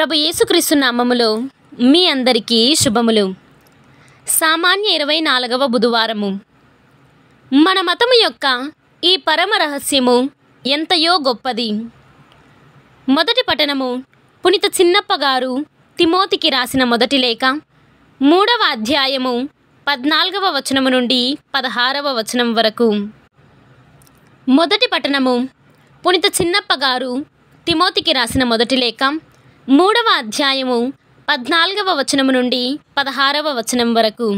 ప్రభు యేసుక్రీస్తు నామములో మీ అందరికీ శుభములు. సామాన్య ఇరవై నాలుగవ బుధవారము. మన మతము యొక్క ఈ పరమ రహస్యము ఎంతయో గొప్పది. మొదటి పఠనము పునిత చిన్నప్ప గారు తిమోతికి రాసిన మొదటి లేఖ మూడవ అధ్యాయము పద్నాలుగవ వచనము నుండి పదహారవ వచనం వరకు. మొదటి పట్టణము పునిత చిన్నప్ప గారు తిమోతికి రాసిన మొదటి లేఖ మూడవ అధ్యాయము పద్నాలుగవ వచనము నుండి పదహారవ వచనం వరకు.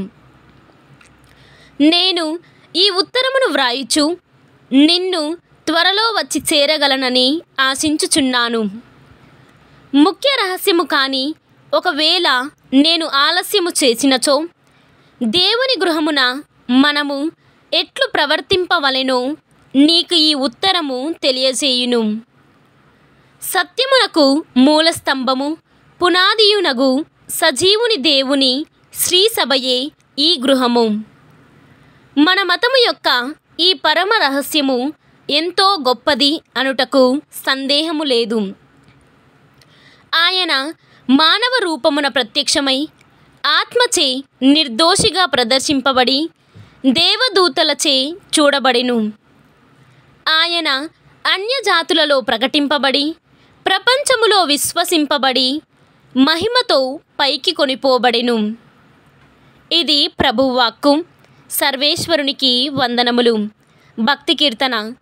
నేను ఈ ఉత్తరమును వ్రాయిచు నిన్ను త్వరలో వచ్చి చేరగలనని ఆశించుచున్నాను. ముఖ్య రహస్యము కానీ ఒకవేళ నేను ఆలస్యము చేసినచో దేవుని గృహమున మనము ఎట్లు ప్రవర్తింపవలెనో నీకు ఈ ఉత్తరము తెలియజేయును. సత్యమునకు మూలస్తంభము పునాదియునగు సజీవుని దేవుని శ్రీసభయే ఈ గృహము. మన మతము యొక్క ఈ పరమ రహస్యము ఎంతో గొప్పది అనుటకు సందేహము లేదు. ఆయన మానవ రూపమున ప్రత్యక్షమై ఆత్మచే నిర్దోషిగా ప్రదర్శింపబడి దేవదూతలచే చూడబడెను. ఆయన అన్యజాతులలో ప్రకటింపబడి ప్రపంచములో విశ్వసింపబడి మహిమతో పైకి కొనిపోబడెను. ఇది ప్రభువాక్కు సర్వేశ్వరునికి వందనములు. భక్తి కీర్తన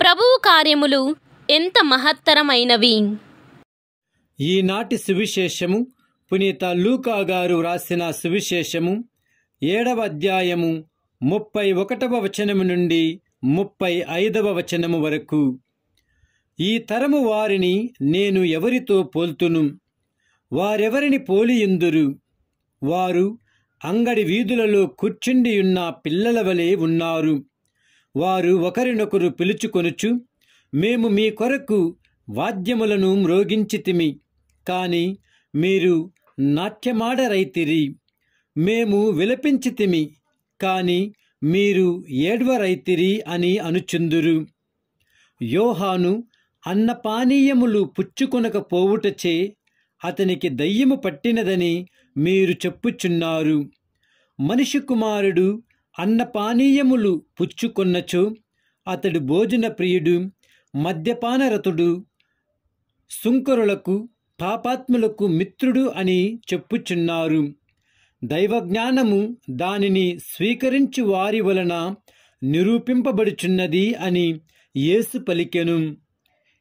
ప్రభువు కార్యములు ఎంత మహత్తరమైనవి. ఈనాటి సువిశేషము పునీత లూకా గారు రాసిన సువిశేషము ఏడవ అధ్యాయము ముప్పై ఒకటవ వచనము నుండి ముప్పై ఐదవ వచనము వరకు. ఈ తరము వారిని నేను ఎవరితో పోల్తును? వారెవరిని పోలియుందురు? వారు అంగడి వీధులలో కూర్చుండియున్న పిల్లల వలె ఉన్నారు. వారు ఒకరినొకరు పిలుచుకొనుచు మేము మీ కొరకు వాద్యములను మ్రోగించితిమి కాని మీరు నాట్యమాడరైతిరి. మేము విలపించితిమి కాని మీరు ఏడ్వరైతిరి అని అనుచుందురు. యోహాను అన్నపానీయములు పుచ్చుకొనకపోవుటచే అతనికి దయ్యము పట్టినదని మీరు చెప్పుచున్నారు. మనిషి కుమారుడు అన్నపానీయములు పుచ్చుకొన్నచో అతడు భోజన ప్రియుడు మద్యపానరతుడు సుంకరులకు పాపాత్ములకు మిత్రుడు అని చెప్పుచున్నారు. దైవజ్ఞానము దానిని స్వీకరించు వారి వలన నిరూపింపబడుచున్నది అని యేసు పలికెను.